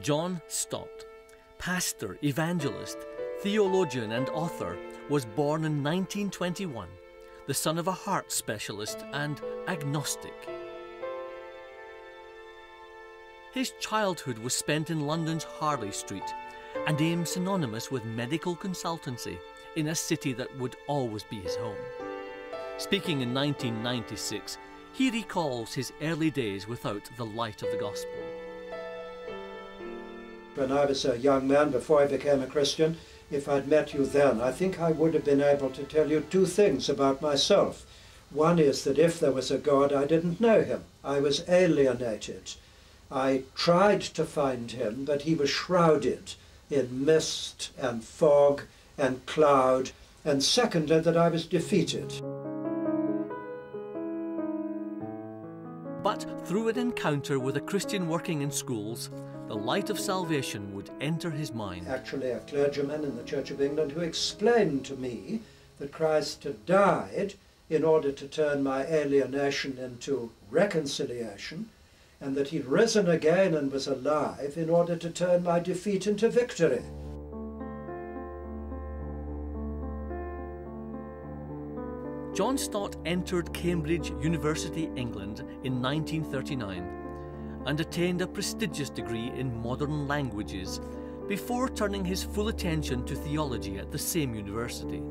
John Stott, pastor, evangelist, theologian, and author, was born in 1921, the son of a heart specialist and agnostic. His childhood was spent in London's Harley Street, a name synonymous with medical consultancy in a city that would always be his home. Speaking in 1996, he recalls his early days without the light of the gospel. When I was a young man, before I became a Christian, if I'd met you then, I think I would have been able to tell you two things about myself. One is that if there was a God, I didn't know him. I was alienated. I tried to find him, but he was shrouded in mist and fog and cloud. And secondly, that I was defeated. But through an encounter with a Christian working in schools, the light of salvation would enter his mind. Actually, a clergyman in the Church of England who explained to me that Christ had died in order to turn my alienation into reconciliation, and that he'd risen again and was alive in order to turn my defeat into victory. John Stott entered Cambridge University, England in 1939 and attained a prestigious degree in modern languages before turning his full attention to theology at the same university.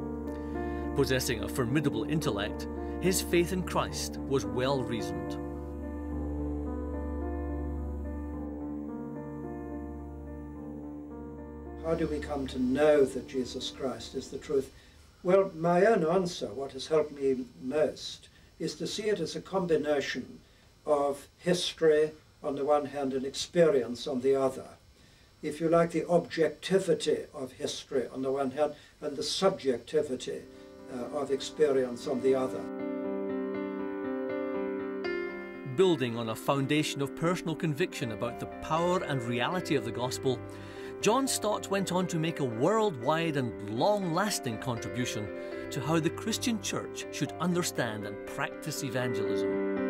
Possessing a formidable intellect, his faith in Christ was well reasoned. How do we come to know that Jesus Christ is the truth? Well, my own answer, what has helped me most, is to see it as a combination of history on the one hand and experience on the other. If you like, the objectivity of history on the one hand and the subjectivity uh, of experience on the other. Building on a foundation of personal conviction about the power and reality of the gospel, John Stott went on to make a worldwide and long lasting contribution to how the Christian church should understand and practice evangelism.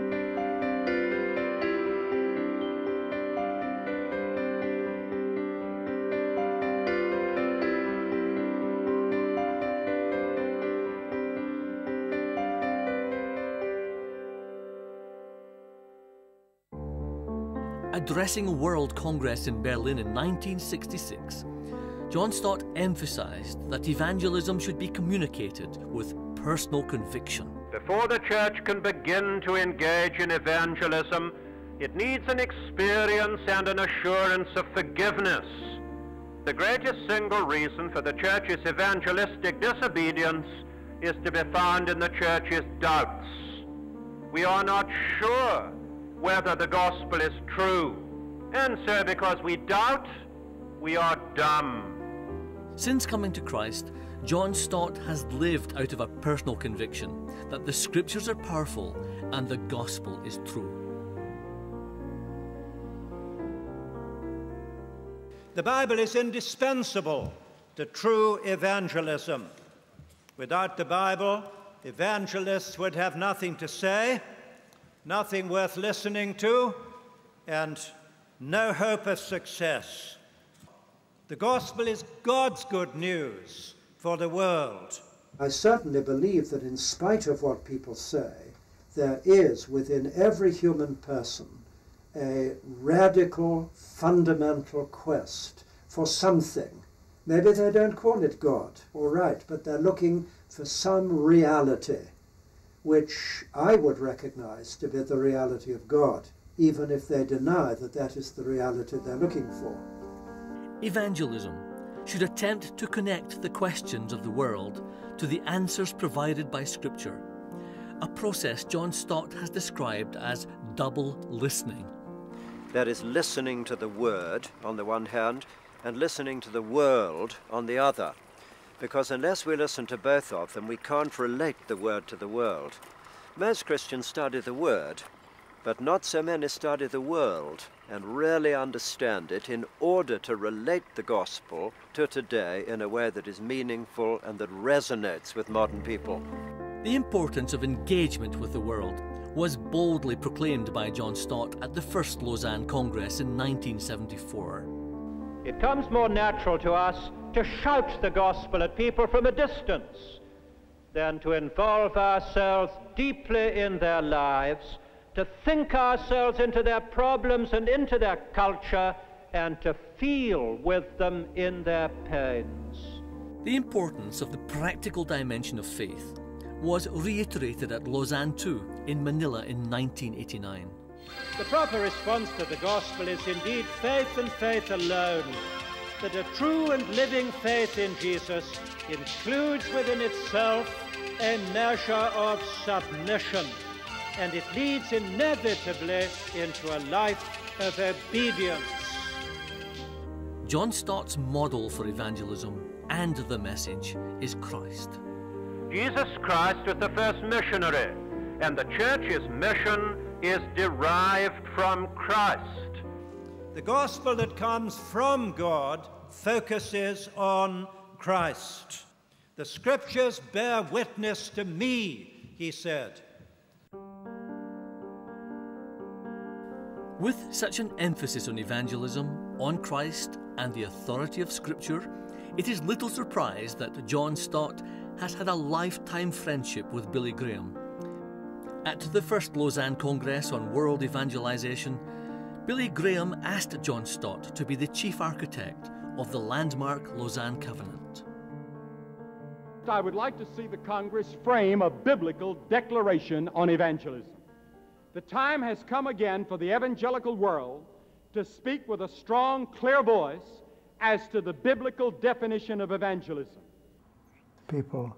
Addressing a World Congress in Berlin in 1966, John Stott emphasized that evangelism should be communicated with personal conviction. Before the church can begin to engage in evangelism, it needs an experience and an assurance of forgiveness. The greatest single reason for the church's evangelistic disobedience is to be found in the church's doubts. We are not sure whether the gospel is true. And so, because we doubt, we are dumb. Since coming to Christ, John Stott has lived out of a personal conviction that the scriptures are powerful and the gospel is true. The Bible is indispensable to true evangelism. Without the Bible, evangelists would have nothing to say nothing worth listening to, and no hope of success. The gospel is God's good news for the world. I certainly believe that, in spite of what people say, there is within every human person a radical, fundamental quest for something. Maybe they don't call it God, all right, but they're looking for some reality which I would recognize to be the reality of God, even if they deny that that is the reality they're looking for. Evangelism should attempt to connect the questions of the world to the answers provided by Scripture, a process John Stott has described as double listening. That is, listening to the Word on the one hand and listening to the world on the other because unless we listen to both of them, we can't relate the Word to the world. Most Christians study the Word, but not so many study the world and really understand it in order to relate the gospel to today in a way that is meaningful and that resonates with modern people. The importance of engagement with the world was boldly proclaimed by John Stott at the First Lausanne Congress in 1974. It comes more natural to us to shout the gospel at people from a distance than to involve ourselves deeply in their lives, to think ourselves into their problems and into their culture, and to feel with them in their pains. The importance of the practical dimension of faith was reiterated at Lausanne II in Manila in 1989. The proper response to the gospel is indeed faith and faith alone. That a true and living faith in Jesus includes within itself a measure of submission, and it leads inevitably into a life of obedience. John Stott's model for evangelism and the message is Christ. Jesus Christ was the first missionary, and the church's mission is derived from Christ. The gospel that comes from God focuses on Christ. The scriptures bear witness to me, he said. With such an emphasis on evangelism, on Christ, and the authority of Scripture, it is little surprise that John Stott has had a lifetime friendship with Billy Graham. At the first Lausanne Congress on World Evangelization, Billy Graham asked John Stott to be the chief architect of the landmark Lausanne Covenant. I would like to see the Congress frame a biblical declaration on evangelism. The time has come again for the evangelical world to speak with a strong, clear voice as to the biblical definition of evangelism. People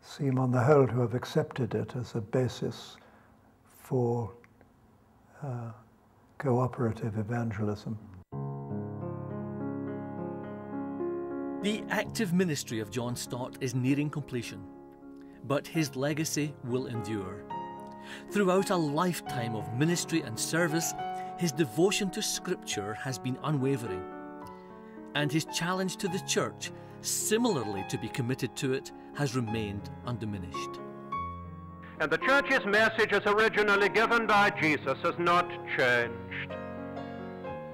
seem, on the whole, to have accepted it as a basis for uh, cooperative evangelism. The active ministry of John Stott is nearing completion, but his legacy will endure. Throughout a lifetime of ministry and service, his devotion to Scripture has been unwavering, and his challenge to the Church, similarly to be committed to it, has remained undiminished. And the church's message as originally given by Jesus has not changed.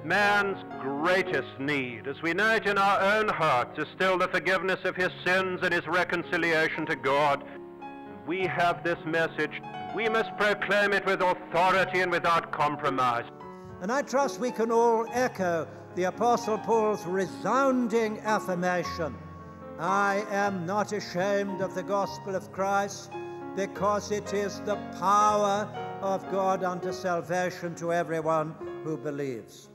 Man's greatest need, as we know it in our own hearts, is still the forgiveness of his sins and his reconciliation to God. We have this message. We must proclaim it with authority and without compromise. And I trust we can all echo the Apostle Paul's resounding affirmation I am not ashamed of the gospel of Christ because it is the power of God unto salvation to everyone who believes.